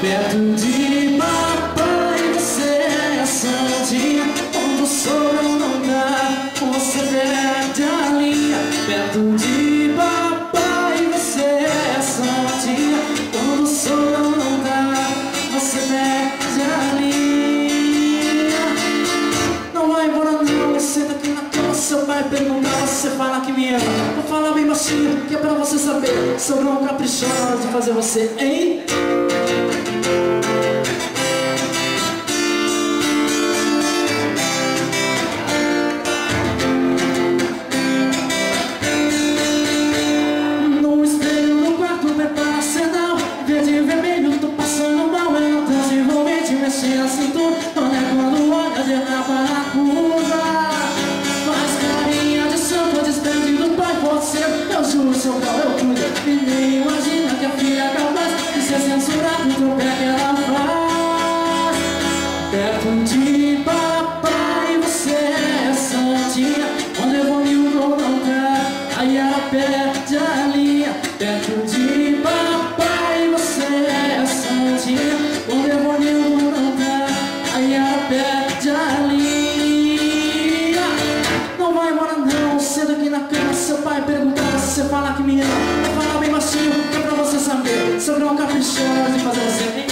Perto de papai você é santinha Quando sobrou não dá, você perde a linha. Perto de papai você é santinha Quando sobrou não dá, você perde a linha. Não vai embora não, senta aqui na cama Seu pai perguntar, você fala que me ama. Vou falar bem baixinho, que é pra você saber Sobre um caprichosa de fazer você, hein? Juro, seu cuido. E nem imagina que a filha é capaz De ser censurado do pé que ela faz Perto de papai você é santinha. Quando eu vou me não quer Aí ela perde a linha. Perto de papai você é santinha. Quando eu vou me não quer Aí ela perde a linha. Não vai embora não, cedo aqui na cama Seu pai você fala que me ama Vou falar bem baixinho, que é pra você saber. Sobre uma caprichosa de fazer você